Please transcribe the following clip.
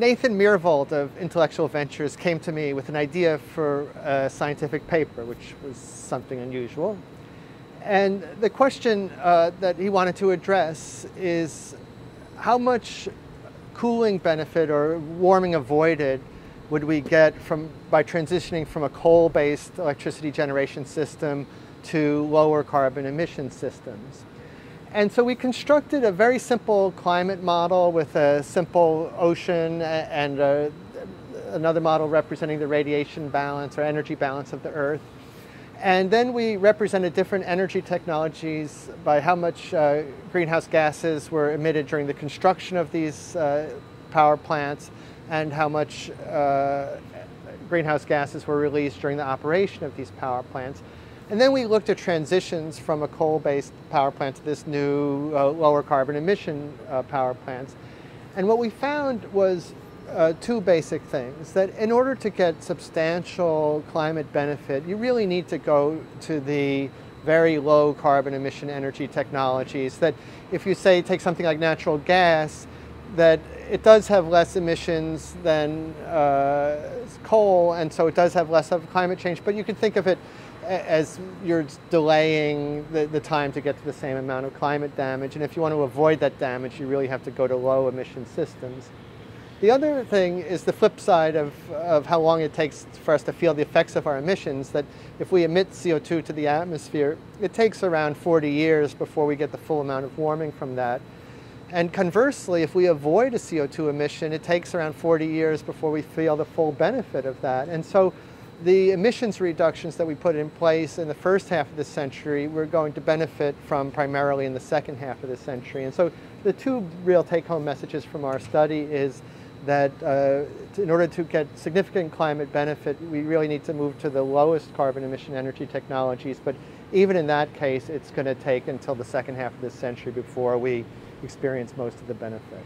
Nathan Myhrvold of Intellectual Ventures came to me with an idea for a scientific paper, which was something unusual. And the question uh, that he wanted to address is how much cooling benefit or warming avoided would we get from, by transitioning from a coal-based electricity generation system to lower carbon emission systems. And so we constructed a very simple climate model with a simple ocean and a, another model representing the radiation balance or energy balance of the Earth. And then we represented different energy technologies by how much uh, greenhouse gases were emitted during the construction of these uh, power plants and how much uh, greenhouse gases were released during the operation of these power plants. And then we looked at transitions from a coal-based power plant to this new uh, lower carbon emission uh, power plants. And what we found was uh, two basic things, that in order to get substantial climate benefit, you really need to go to the very low carbon emission energy technologies that if you say take something like natural gas, that it does have less emissions than uh, coal, and so it does have less of climate change, but you can think of it as you're delaying the, the time to get to the same amount of climate damage. And if you want to avoid that damage, you really have to go to low emission systems. The other thing is the flip side of, of how long it takes for us to feel the effects of our emissions, that if we emit CO2 to the atmosphere, it takes around 40 years before we get the full amount of warming from that. And conversely, if we avoid a CO2 emission, it takes around 40 years before we feel the full benefit of that. And so the emissions reductions that we put in place in the first half of the century, we're going to benefit from primarily in the second half of the century. And so the two real take-home messages from our study is that uh, in order to get significant climate benefit, we really need to move to the lowest carbon emission energy technologies. But even in that case, it's going to take until the second half of this century before we experience most of the benefit.